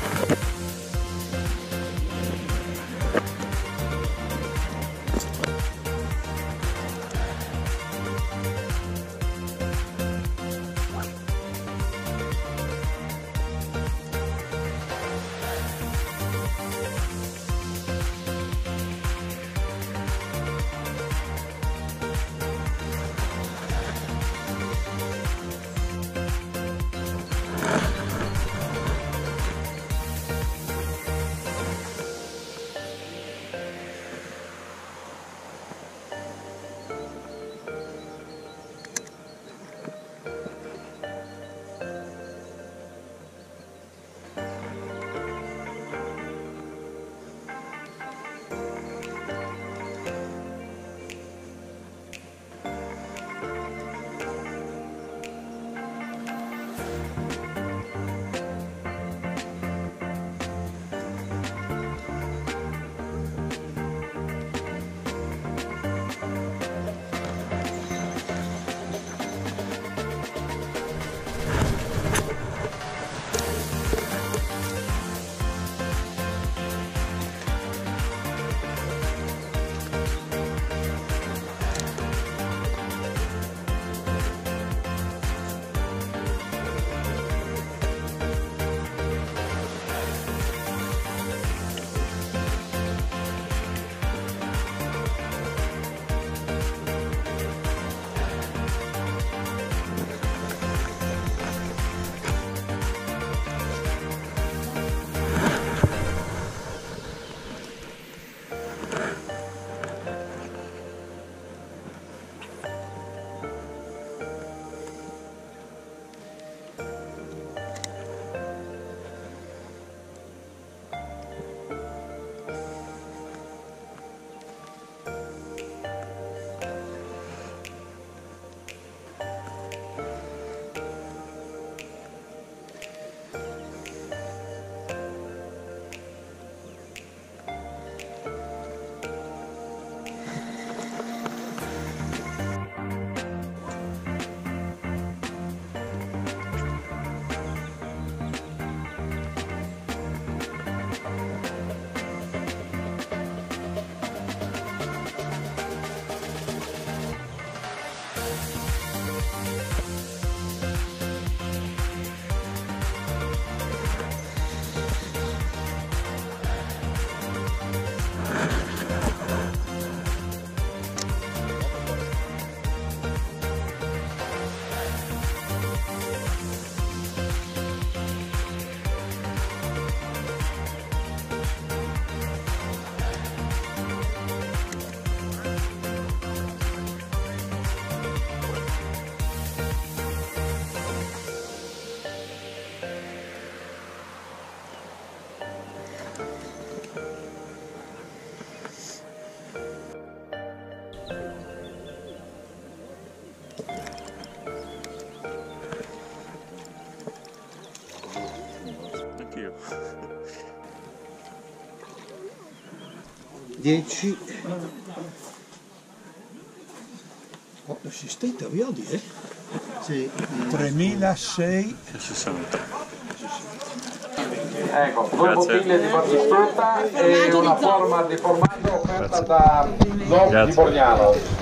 you 10 oh, l'assistente Viodi eh? Sì, 3006 E 60. Ecco, due Grazie. bottiglie di battistuta e una forma di formaggio offerta da di Grazie. Borgnano.